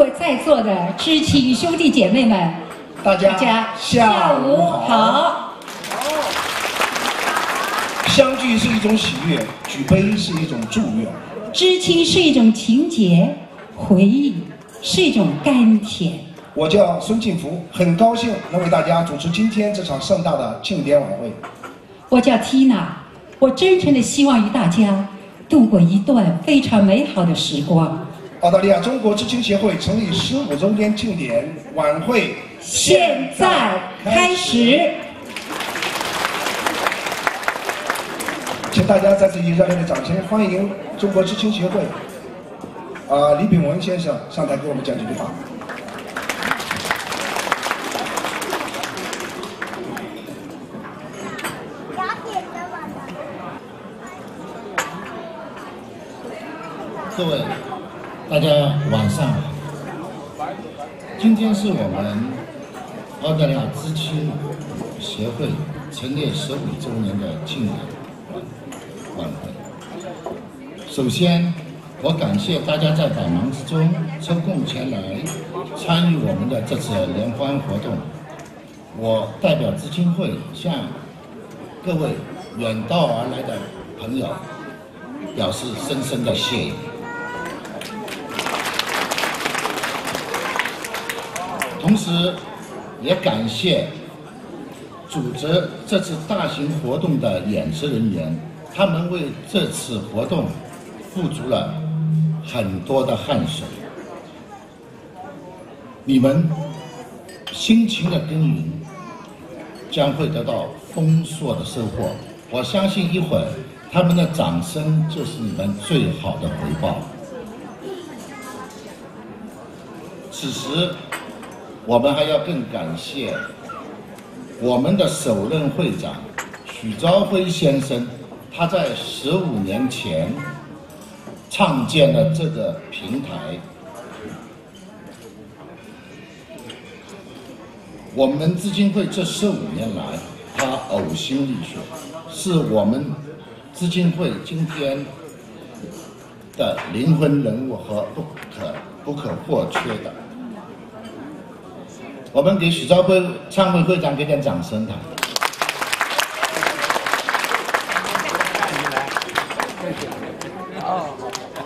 位在座的知青兄弟姐妹们，大家下午好。相聚是一种喜悦，举杯是一种祝愿。知青是一种情结，回忆是一种甘甜。我叫孙敬福，很高兴能为大家主持今天这场盛大的庆典晚会。我叫 Tina，我真诚的希望与大家度过一段非常美好的时光。澳大利亚中国知青协会成立十五周年庆典晚会现在开始，请大家再次以热烈的掌声欢迎中国知青协会啊李炳文先生上台给我们讲几句话。各位，大家晚上好。今天是我们澳大利亚知青协会成立十五周年的庆典晚会。首先，我感谢大家在百忙之中抽空前来参与我们的这次联欢活动。我代表知青会向各位远道而来的朋友表示深深的谢意。同时，也感谢组织这次大型活动的演职人员，他们为这次活动付出了很多的汗水。你们辛勤的耕耘，将会得到丰硕的收获。我相信一会儿他们的掌声就是你们最好的回报。此时。我们还要更感谢我们的首任会长许朝辉先生，他在十五年前创建了这个平台。我们基金会这十五年来，他呕心沥血，是我们基金会今天的灵魂人物和不可不可或缺的。我们给许兆辉唱会会长给点掌声，他。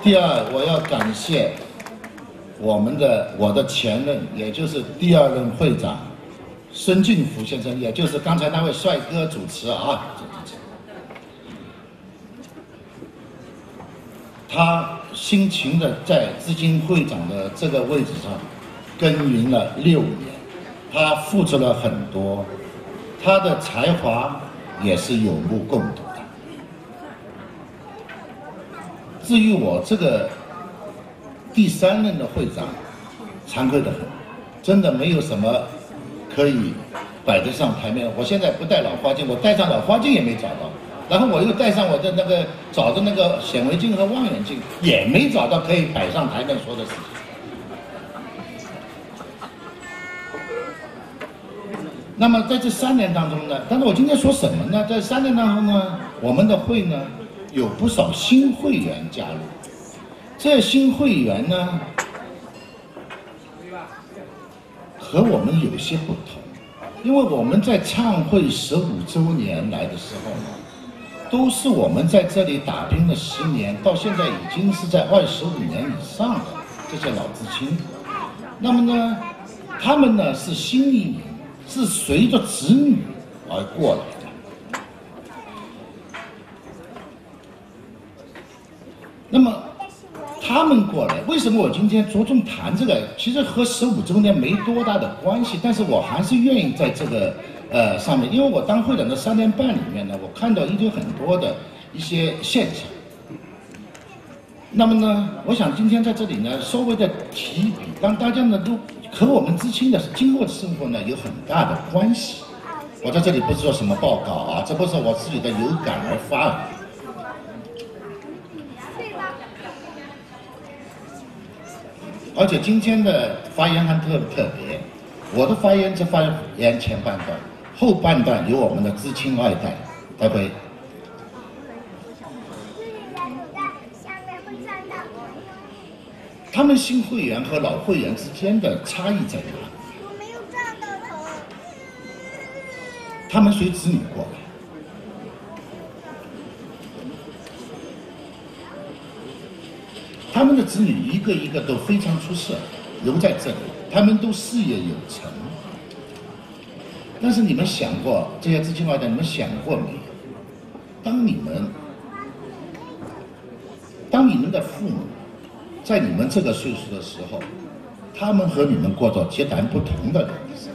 第二，我要感谢我们的我的前任，也就是第二任会长孙俊福先生，也就是刚才那位帅哥主持啊。他辛勤的在资金会长的这个位置上耕耘了六年。他付出了很多，他的才华也是有目共睹的。至于我这个第三任的会长，惭愧的很，真的没有什么可以摆得上台面。我现在不戴老花镜，我戴上老花镜也没找到，然后我又戴上我的那个找的那个显微镜和望远镜，也没找到可以摆上台面说的事情。那么在这三年当中呢，但是我今天说什么呢？在三年当中呢，我们的会呢有不少新会员加入。这新会员呢和我们有些不同，因为我们在唱会十五周年来的时候呢，都是我们在这里打拼了十年，到现在已经是在二十五年以上的这些老知青。那么呢，他们呢是新移民。是随着子女而过来的。那么他们过来，为什么我今天着重谈这个？其实和十五周年没多大的关系，但是我还是愿意在这个呃上面，因为我当会长的三年半里面呢，我看到一堆很多的一些现象。那么呢，我想今天在这里呢，稍微的提一笔，让大家呢都。和我们知青的今后的生活呢有很大的关系。我在这里不是做什么报告啊，这不是我自己的有感而发。而且今天的发言还特特别，我的发言只发言前半段，后半段由我们的知青二代发挥。他们新会员和老会员之间的差异在哪？我没有撞到头。他们随子女过来，他们的子女一个一个都非常出色，留在这里，他们都事业有成。但是你们想过，这些知青二代，你们想过没有？当你们，当你们的父母在你们这个岁数的时候，他们和你们过着截然不同的日子。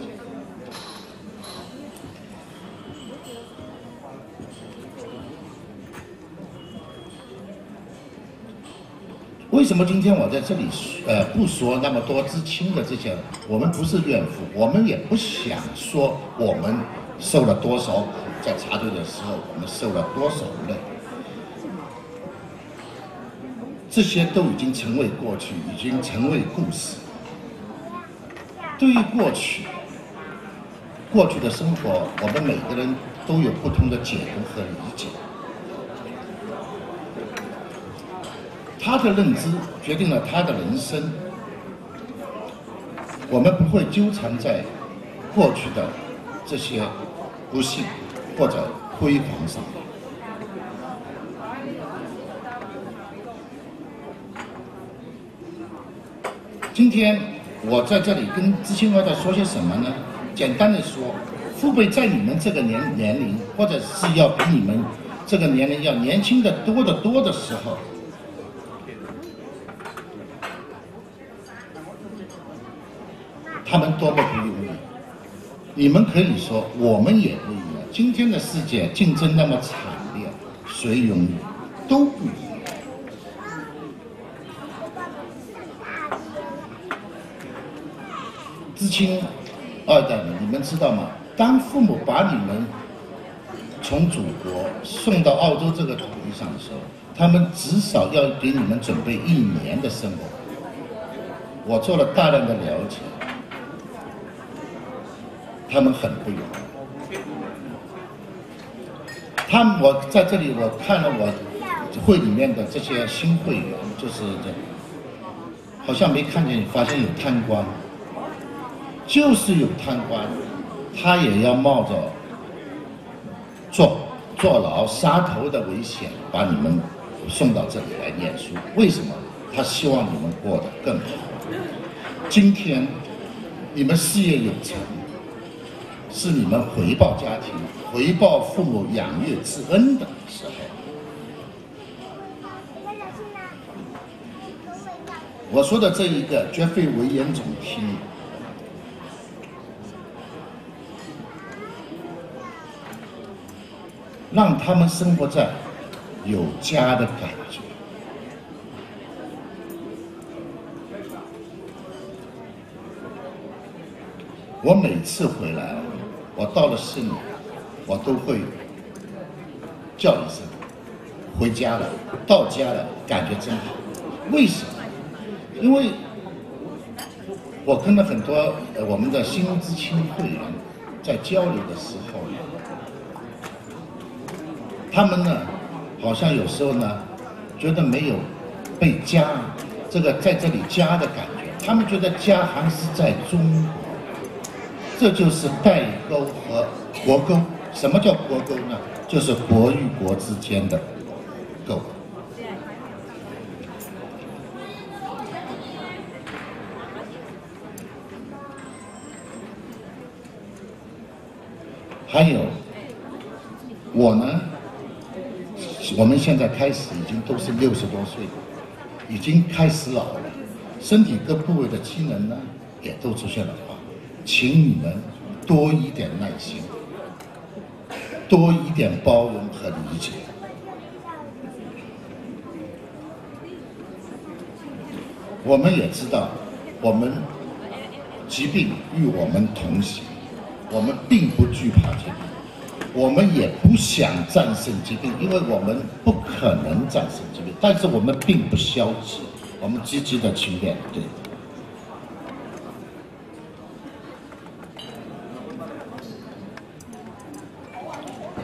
为什么今天我在这里呃不说那么多知青的这些？我们不是怨妇，我们也不想说我们受了多少苦，在插队的时候我们受了多少累，这些都已经成为过去，已经成为故事。对于过去，过去的生活，我们每个人都有不同的解读和理解。他的认知决定了他的人生。我们不会纠缠在过去的这些不幸或者辉煌上。今天我在这里跟知青二代说些什么呢？简单的说，父辈在你们这个年年龄，或者是要比你们这个年龄要年轻的多得多的时候。他们多么不容易！你们可以说，我们也不一样。今天的世界竞争那么惨烈，谁容易都不一样。知青二代们，你们知道吗？当父母把你们从祖国送到澳洲这个土地上的时候，他们至少要给你们准备一年的生活。我做了大量的了解。他们很不容易。他们，我在这里，我看了我会里面的这些新会员，就是这，好像没看见，发现有贪官，就是有贪官，他也要冒着坐坐牢、杀头的危险，把你们送到这里来念书。为什么？他希望你们过得更好。今天你们事业有成。是你们回报家庭、回报父母养育之恩的时候。我说的这一个绝非危言耸听，让他们生活在有家的感觉。我每次回来。我到了市里，我都会叫一声“回家了”，到家了，感觉真好。为什么？因为我跟了很多我们的新知青会员在交流的时候，他们呢，好像有时候呢，觉得没有被家这个在这里家的感觉，他们觉得家还是在中国。这就是代沟和国沟。什么叫国沟呢？就是国与国之间的沟。还有，我呢，我们现在开始已经都是六十多岁，已经开始老了，身体各部位的机能呢，也都出现了。请你们多一点耐心，多一点包容和理解。我们也知道，我们疾病与我们同行，我们并不惧怕疾病，我们也不想战胜疾病，因为我们不可能战胜疾病。但是我们并不消极，我们积极的去面对。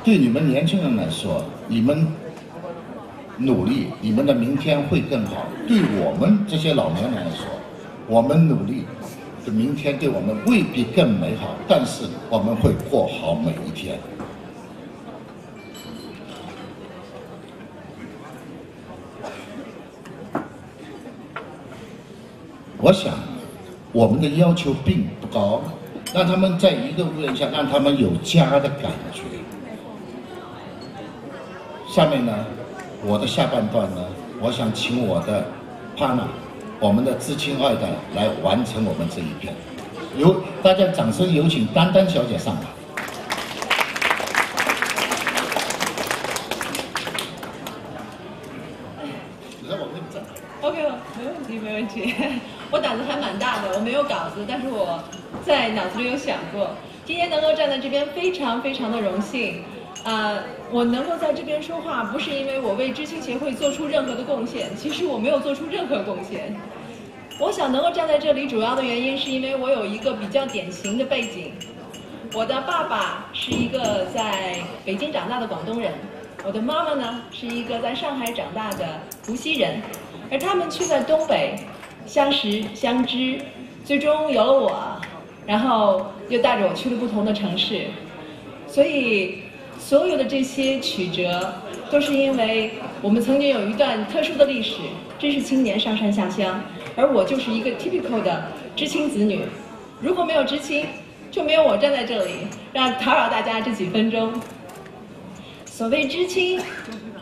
对你们年轻人来说，你们努力，你们的明天会更好。对我们这些老年人来说，我们努力的明天对我们未必更美好，但是我们会过好每一天。我想，我们的要求并不高，让他们在一个屋檐下，让他们有家的感觉。下面呢，我的下半段呢，我想请我的 partner，我们的知青二代来完成我们这一篇。有大家掌声有请丹丹小姐上来。OK，没问题，没问题。我胆子还蛮大的，我没有稿子，但是我在脑子里有想过。今天能够站在这边，非常非常的荣幸。啊、我能够在这边说话，不是因为我为知青协会做出任何的贡献，其实我没有做出任何贡献。我想能够站在这里，主要的原因是因为我有一个比较典型的背景。我的爸爸是一个在北京长大的广东人，我的妈妈呢是一个在上海长大的无锡人，而他们却在东北相识相知，最终有了我，然后又带着我去了不同的城市，所以所有的这些曲折，都是因为我们曾经有一段特殊的历史，知识青年上山下乡，而我就是一个 typical 的知青子女。如果没有知青，就没有我站在这里，让打扰大家这几分钟。所谓知青，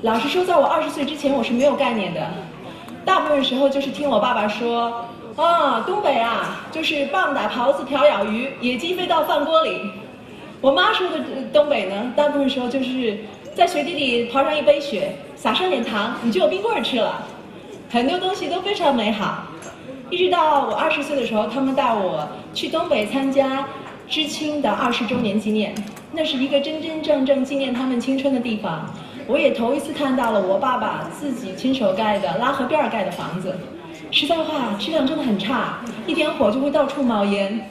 老实说，在我二十岁之前，我是没有概念的。大部分时候就是听我爸爸说，啊，东北啊，就是棒打狍子瓢舀鱼，野鸡飞到饭锅里。我妈说的东北呢，大部分时候就是在雪地里刨上一杯雪，撒上点糖，你就有冰棍吃了。很多东西都非常美好。一直到我二十岁的时候，他们带我去东北参加知青的二十周年纪念，那是一个真真正正纪念他们青春的地方。我也头一次看到了我爸爸自己亲手盖的拉河边儿盖的房子，实在话，质量真的很差，一点火就会到处冒烟。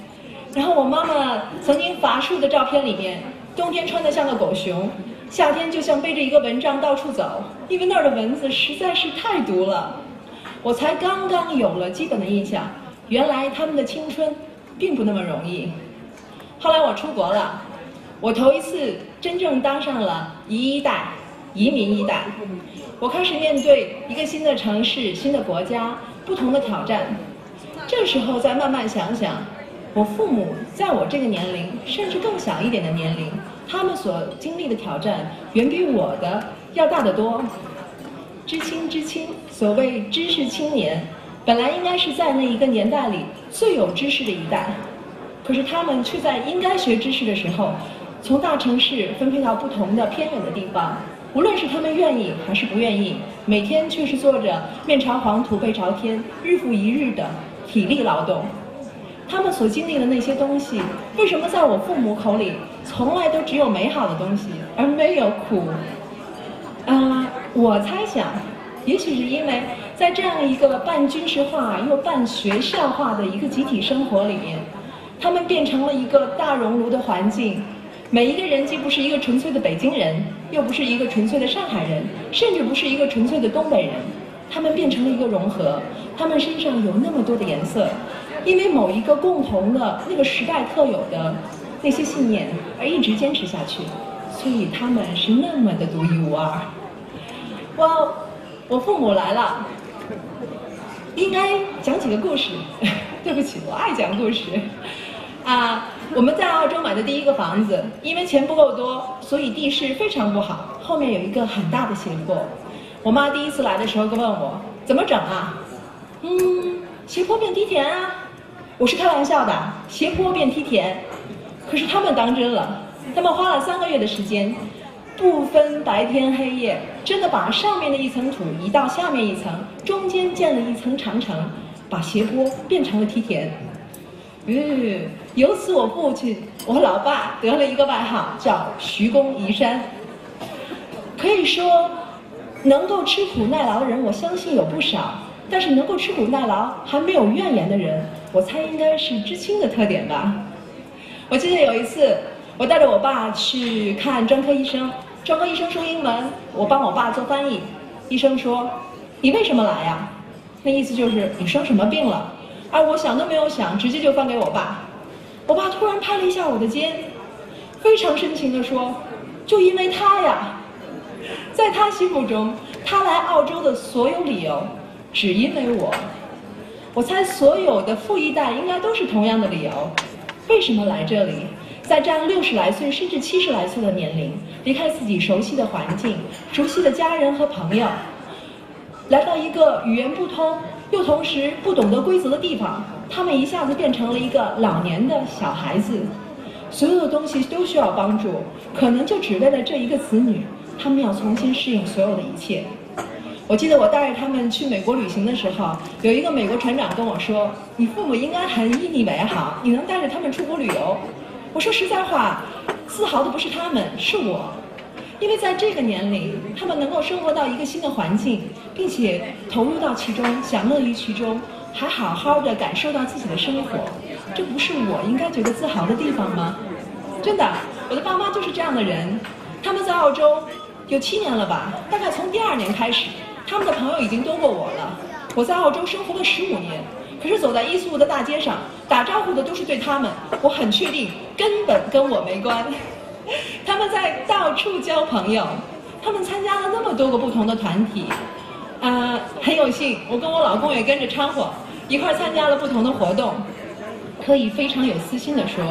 然后我妈妈曾经伐树的照片里面，冬天穿得像个狗熊，夏天就像背着一个蚊帐到处走，因为那儿的蚊子实在是太毒了。我才刚刚有了基本的印象，原来他们的青春并不那么容易。后来我出国了，我头一次真正当上了移一代、移民一代。我开始面对一个新的城市、新的国家、不同的挑战。这时候再慢慢想想，我父母在我这个年龄，甚至更小一点的年龄，他们所经历的挑战远比我的要大得多。知青知青，所谓知识青年，本来应该是在那一个年代里最有知识的一代，可是他们却在应该学知识的时候，从大城市分配到不同的偏远的地方。无论是他们愿意还是不愿意，每天却是做着面朝黄土背朝天、日复一日的体力劳动。他们所经历的那些东西，为什么在我父母口里从来都只有美好的东西，而没有苦？啊、我猜想，也许是因为在这样一个半军事化又半学校化的一个集体生活里面，他们变成了一个大熔炉的环境。每一个人既不是一个纯粹的北京人，又不是一个纯粹的上海人，甚至不是一个纯粹的东北人，他们变成了一个融合。他们身上有那么多的颜色，因为某一个共同的那个时代特有的那些信念而一直坚持下去，所以他们是那么的独一无二。哇，我父母来了，应该讲几个故事。对不起，我爱讲故事。啊，我们在澳洲买的第一个房子，因为钱不够多，所以地势非常不好，后面有一个很大的斜坡。我妈第一次来的时候就问我怎么整啊？嗯，斜坡变梯田啊。我是开玩笑的，斜坡变梯田。可是他们当真了，他们花了三个月的时间，不分白天黑夜，真的把上面的一层土移到下面一层，中间建了一层长城，把斜坡变成了梯田。嗯，由此我父亲，我老爸得了一个外号叫徐公移山。可以说，能够吃苦耐劳的人，我相信有不少。但是能够吃苦耐劳还没有怨言的人，我猜应该是知青的特点吧。我记得有一次，我带着我爸去看专科医生，专科医生说英文，我帮我爸做翻译。医生说：“你为什么来呀？”那意思就是你生什么病了？而我想都没有想，直接就放给我爸。我爸突然拍了一下我的肩，非常深情地说：“就因为他呀，在他心目中，他来澳洲的所有理由，只因为我。我猜所有的富一代应该都是同样的理由。为什么来这里？在这样六十来岁甚至七十来岁的年龄，离开自己熟悉的环境、熟悉的家人和朋友，来到一个语言不通又同时不懂得规则的地方，他们一下子变成了一个老年的小孩子，所有的东西都需要帮助，可能就只为了这一个子女，他们要重新适应所有的一切。我记得我带着他们去美国旅行的时候，有一个美国船长跟我说：“你父母应该很以你为豪，你能带着他们出国旅游。”我说实在话，自豪的不是他们，是我，因为在这个年龄，他们能够生活到一个新的环境，并且投入到其中，享乐于其中，还好好的感受到自己的生活，这不是我应该觉得自豪的地方吗？真的，我的爸妈就是这样的人，他们在澳洲有七年了吧，大概从第二年开始，他们的朋友已经多过我了。我在澳洲生活了十五年。可是走在伊素的大街上，打招呼的都是对他们，我很确定根本跟我没关。他们在到处交朋友，他们参加了那么多个不同的团体，啊，很有幸，我跟我老公也跟着掺和，一块参加了不同的活动。可以非常有私心的说，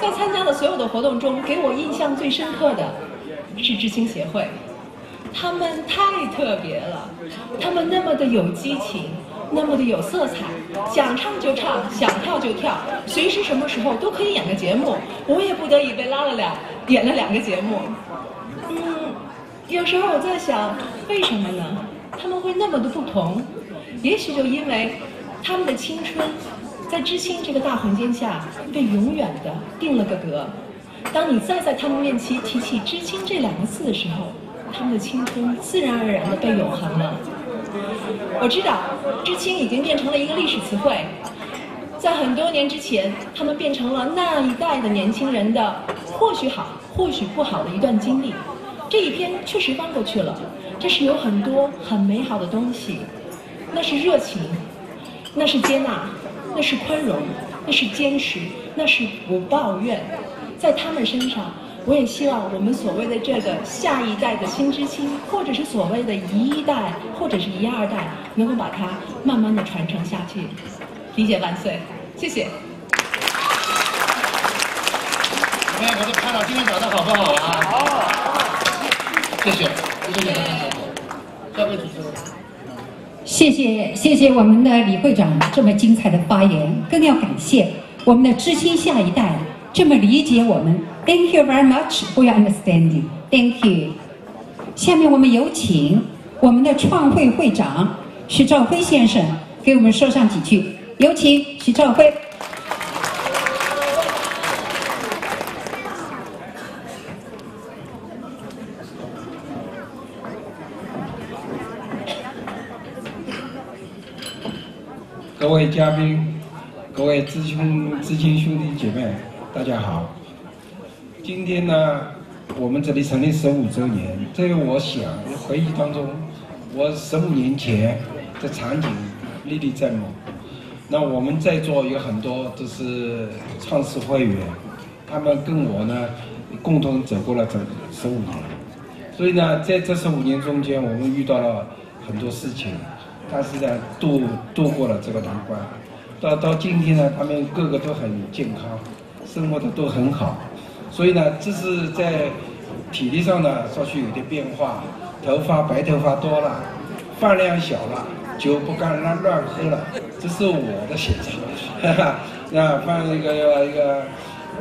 在参加的所有的活动中，给我印象最深刻的是知青协会，他们太特别了，他们那么的有激情。那么的有色彩，想唱就唱，想跳就跳，随时什么时候都可以演个节目。我也不得已被拉了俩，演了两个节目。嗯，有时候我在想，为什么呢？他们会那么的不同？也许就因为他们的青春，在知青这个大环境下被永远的定了个格。当你再在他们面前提起知青这两个字的时候，他们的青春自然而然的被永恒了。我知道，知青已经变成了一个历史词汇，在很多年之前，他们变成了那一代的年轻人的或许好，或许不好的一段经历。这一篇确实翻过去了，这是有很多很美好的东西，那是热情，那是接纳，那是宽容，那是坚持，那是不抱怨，在他们身上。我也希望我们所谓的这个下一代的新知青，或者是所谓的一代或者是一二代，能够把它慢慢的传承下去。理解万岁，谢谢。你们我的拍照今天找的好不好啊？好。谢谢，谢谢大家。下位主持人。谢谢谢谢我们的李会长这么精彩的发言，更要感谢我们的知青下一代这么理解我们。Thank you very much for your understanding. Thank you. 下面我们有请我们的创会会长徐兆辉先生给我们说上几句。有请徐兆辉。各位嘉宾，各位知青知青兄弟姐妹，大家好。今天呢，我们这里成立十五周年。这个我想回忆当中，我十五年前的场景历历在目。那我们在座有很多都是创始会员，他们跟我呢共同走过了这十五年。所以呢，在这十五年中间，我们遇到了很多事情，但是呢，度度过了这个难关。到到今天呢，他们个个都很健康，生活的都很好。所以呢，这是在体力上呢稍许有点变化，头发白头发多了，饭量小了，酒不敢乱乱喝了，这是我的写照。哈哈，那犯一个一个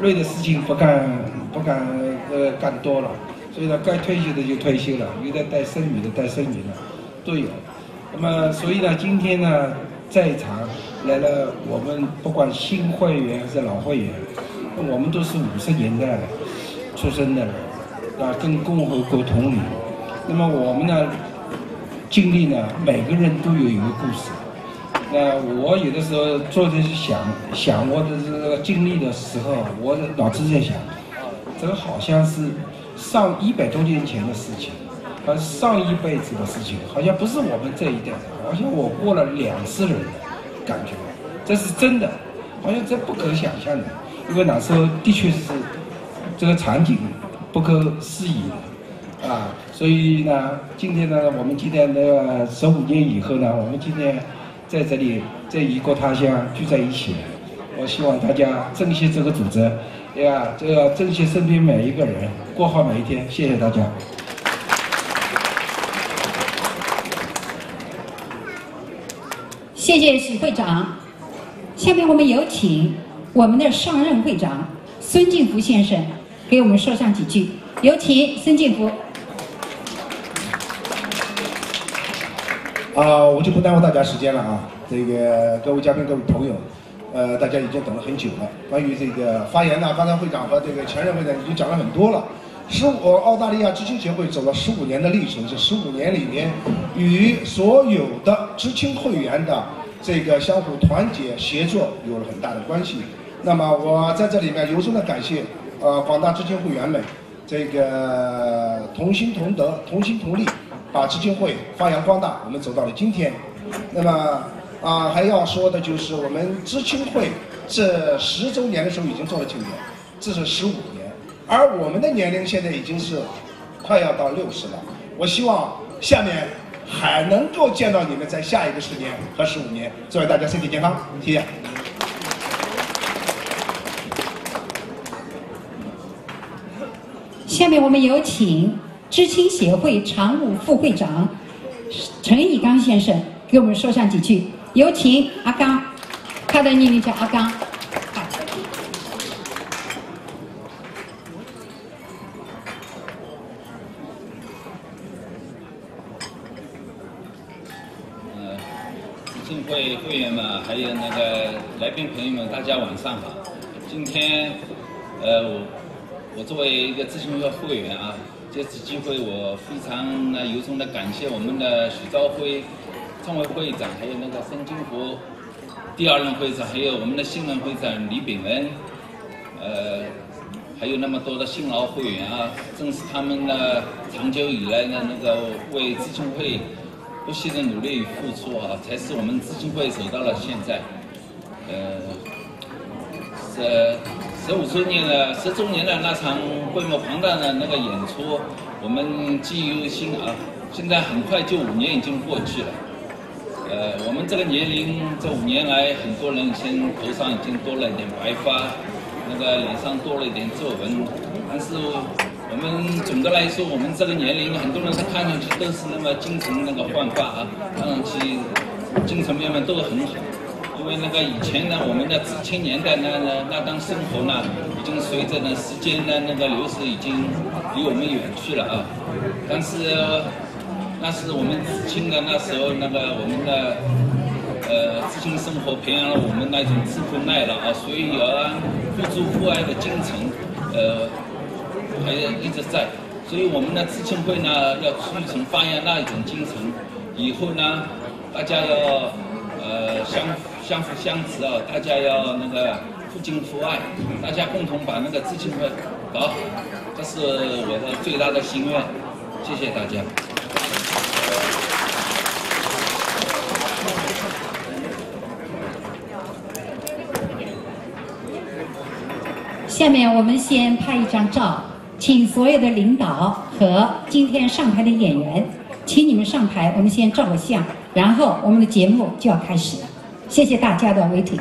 累的事情不干不敢呃干多了，所以呢该退休的就退休了，有的带剩女的带剩女的都有。那么所以呢，今天呢在场来了我们不管新会员还是老会员。我们都是五十年代出生的人，啊，跟共和国同龄。那么我们呢，经历呢，每个人都有一个故事。那我有的时候坐着想想我的这个经历的时候，我脑子在想，这个好像是上一百多年前的事情。和上一辈子的事情，好像不是我们这一代，好像我过了两世人的感觉，这是真的，好像这不可想象的，因为那时候的确是这个场景不可思议的啊，所以呢，今天呢，我们今天的十五年以后呢，我们今天在这里在异国他乡聚在一起，我希望大家珍惜这个组织。呀，这个珍惜身边每一个人，过好每一天。谢谢大家。谢谢许会长。下面我们有请我们的上任会长孙敬福先生给我们说上几句。有请孙敬福。啊，我就不耽误大家时间了啊！这个各位嘉宾、各位朋友。呃，大家已经等了很久了。关于这个发言呢，刚才会长和这个前任会长已经讲了很多了。十五，澳大利亚知青协会走了十五年的历程，这十五年里面，与所有的知青会员的这个相互团结协作有了很大的关系。那么我在这里面由衷的感谢，呃，广大知青会员们，这个同心同德、同心同力，把知青会发扬光大，我们走到了今天。那么。啊，还要说的就是我们知青会这十周年的时候已经做了庆典，这是十五年，而我们的年龄现在已经是快要到六十了。我希望下面还能够见到你们在下一个十年和十五年。祝愿大家身体健康，谢谢。下面我们有请知青协会常务副会长陈以刚先生给我们说上几句。有请阿刚，他的昵名叫阿刚。呃，知青会会员们，还有那个来宾朋友们，大家晚上好。今天，呃，我我作为一个咨询会会员啊，借此机会我非常呢由衷的感谢我们的许朝辉。创委会长，还有那个孙金福，第二任会长，还有我们的新任会长李炳文，呃，还有那么多的辛劳会员啊，正是他们呢长久以来的那个为知青会不懈的努力与付出啊，才使我们知青会走到了现在。呃，是十五周年的十周年的那场规模庞大的那个演出，我们记忆犹新啊。现在很快就五年已经过去了。呃，我们这个年龄，这五年来，很多人先头上已经多了一点白发，那个脸上多了一点皱纹。但是我们总的来说，我们这个年龄，很多人他看上去都是那么精神那个焕发啊，看上去精神面貌都很好。因为那个以前呢，我们的知青年代呢，那那当生活呢，已经随着呢时间的那个流逝，已经离我们远去了啊。但是。那是我们知青的那时候，那个我们的呃知青生活培养了我们那种知苦耐劳啊，所以而、互助互爱的精神，呃，还一直在。所以我们的知青会呢，要继承发扬那一种精神。以后呢，大家要呃相相辅相成啊，大家要那个互敬互爱，大家共同把那个知青会搞好，这是我的最大的心愿。谢谢大家。下面我们先拍一张照，请所有的领导和今天上台的演员，请你们上台，我们先照个相，然后我们的节目就要开始了。谢谢大家的聆听。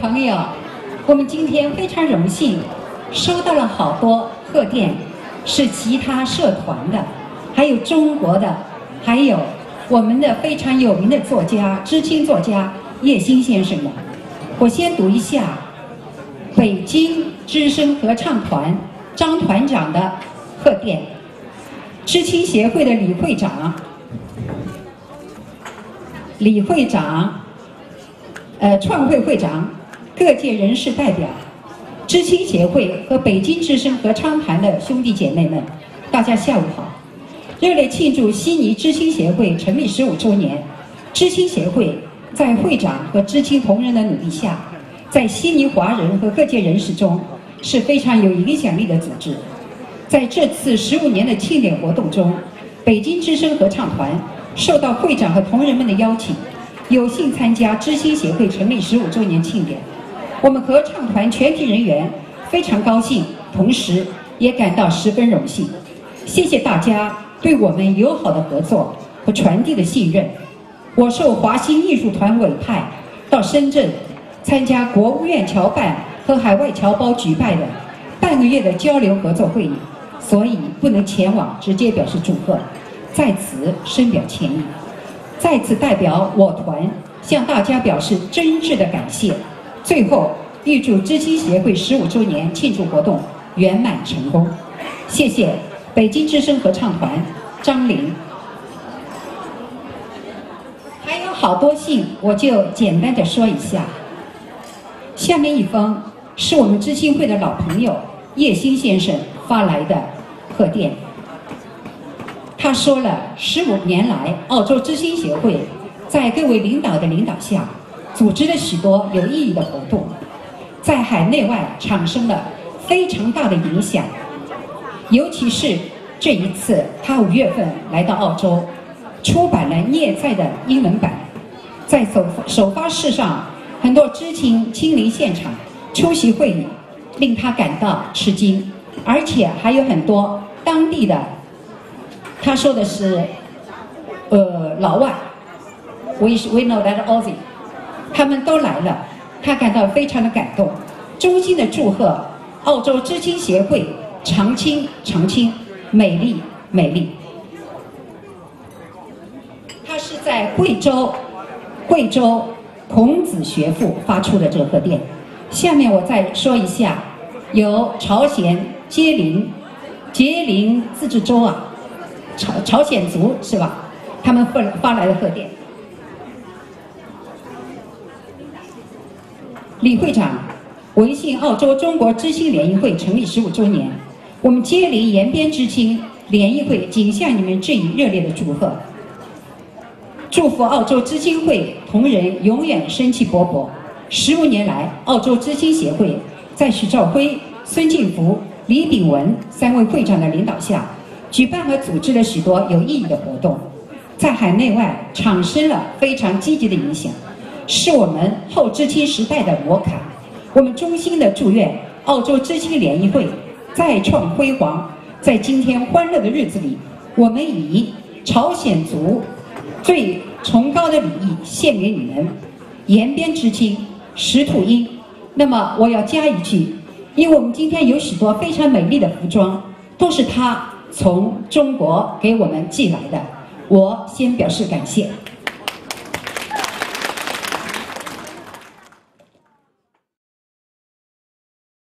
朋友，我们今天非常荣幸收到了好多贺电，是其他社团的，还有中国的，还有我们的非常有名的作家、知青作家叶欣先生的。我先读一下北京之声合唱团张团长的贺电。知青协会的李会长、李会长、呃创会会长、各界人士代表、知青协会和北京之声合唱团的兄弟姐妹们，大家下午好！热烈庆祝悉尼知青协会成立十五周年。知青协会在会长和知青同仁的努力下，在悉尼华人和各界人士中是非常有影响力的组织。在这次十五年的庆典活动中，北京之声合唱团受到会长和同仁们的邀请，有幸参加知青协会成立十五周年庆典。我们合唱团全体人员非常高兴，同时也感到十分荣幸。谢谢大家对我们友好的合作和传递的信任。我受华新艺术团委派到深圳参加国务院侨办和海外侨胞举办的半个月的交流合作会议，所以不能前往直接表示祝贺，在此深表歉意。再次代表我团向大家表示真挚的感谢。最后，预祝知青协会十五周年庆祝活动圆满成功。谢谢北京之声合唱团张琳。还有好多信，我就简单的说一下。下面一封是我们知青会的老朋友叶兴先生发来的贺电。他说了，十五年来，澳洲知青协会在各位领导的领导下，组织了许多有意义的活动，在海内外产生了非常大的影响。尤其是这一次，他五月份来到澳洲。出版了《孽债》的英文版，在首首发式上，很多知青亲临现场出席会议，令他感到吃惊，而且还有很多当地的，他说的是，呃，老外，we we know that Aussie，他们都来了，他感到非常的感动，衷心的祝贺澳洲知青协会长青长青，美丽美丽。他是在贵州，贵州孔子学府发出的这个贺电。下面我再说一下，由朝鲜吉林吉林自治州啊，朝朝鲜族是吧？他们发发来的贺电。李会长，维信澳洲中国知青联谊会成立十五周年，我们吉林延边知青联谊会谨向你们致以热烈的祝贺。祝福澳洲知青会同仁永远生气勃勃。十五年来，澳洲知青协会在许兆辉、孙敬福、李炳文三位会长的领导下，举办和组织了许多有意义的活动，在海内外产生了非常积极的影响，是我们后知青时代的摩卡。我们衷心的祝愿澳洲知青联谊会再创辉煌。在今天欢乐的日子里，我们以朝鲜族。最崇高的礼义献给你们，延边知青石土英。那么我要加一句，因为我们今天有许多非常美丽的服装，都是他从中国给我们寄来的，我先表示感谢。